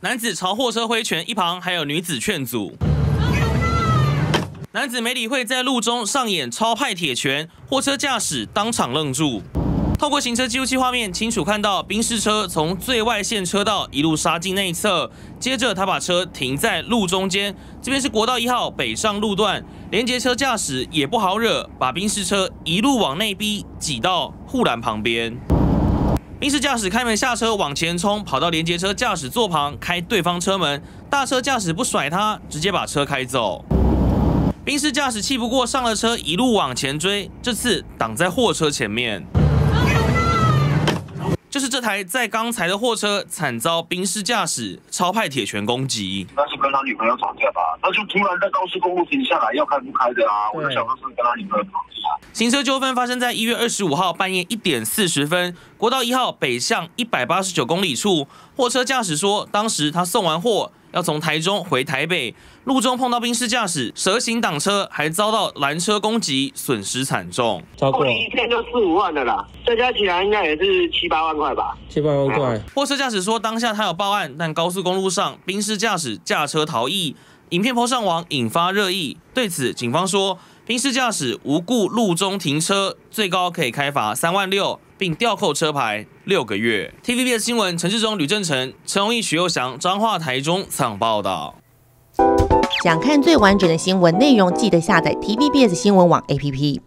男子朝货车挥拳，一旁还有女子劝阻。男子没理会在路中上演超派铁拳，货车驾驶当场愣住。透过行车记录器画面，清楚看到宾士车从最外线车道一路杀进内侧，接着他把车停在路中间，这边是国道一号北上路段，连接车驾驶也不好惹，把宾士车一路往内逼，挤到护栏旁边。宾士驾驶开门下车往前冲，跑到连接车驾驶座旁开对方车门，大车驾驶不甩他，直接把车开走。宾士驾驶气不过，上了车一路往前追，这次挡在货车前面。就是这台在刚才的货车惨遭冰士驾驶超派铁拳攻击。那是跟他女朋友吵架吧？那就突然在高速公路停下来，要开不开的啊？我在想说是跟他女朋友吵架。行车纠纷发生在一月二十五号半夜一点四十分，国道一号北向一百八十九公里处，货车驾驶说，当时他送完货。要从台中回台北，路中碰到宾士驾驶蛇形挡车，还遭到拦车攻击，损失惨重。超过一天就四五万的啦，再加起来应该也是七八万块吧。七八万块。货车驾驶说，当下他有报案，但高速公路上宾士驾驶驾车逃逸，影片抛上网引发热议。对此，警方说。宾士驾驶无故路中停车，最高可以开罚三万六，并吊扣车牌六个月。TVBS 新闻，陈志忠、吕正成、陈荣义、许佑祥、彰化台中上报道。想看最完整的新闻内容，记得下载 TVBS 新闻网 APP。